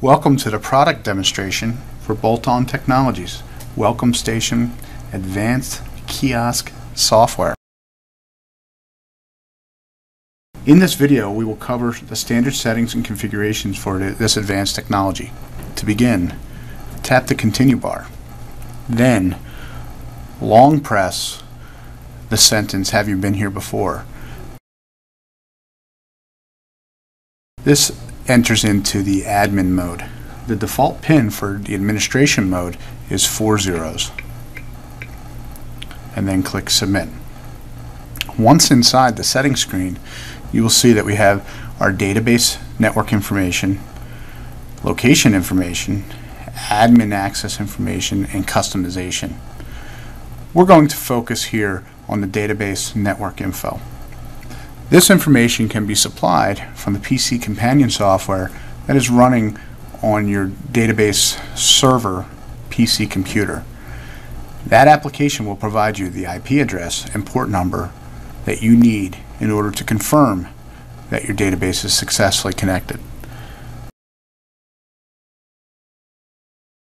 Welcome to the product demonstration for Bolt-On Technologies, Welcome Station Advanced Kiosk Software. In this video, we will cover the standard settings and configurations for this advanced technology. To begin, tap the continue bar. Then, long press the sentence, have you been here before? This enters into the admin mode. The default pin for the administration mode is four zeros. And then click submit. Once inside the settings screen, you will see that we have our database network information, location information, admin access information, and customization. We're going to focus here on the database network info. This information can be supplied from the PC Companion software that is running on your database server PC computer. That application will provide you the IP address and port number that you need in order to confirm that your database is successfully connected.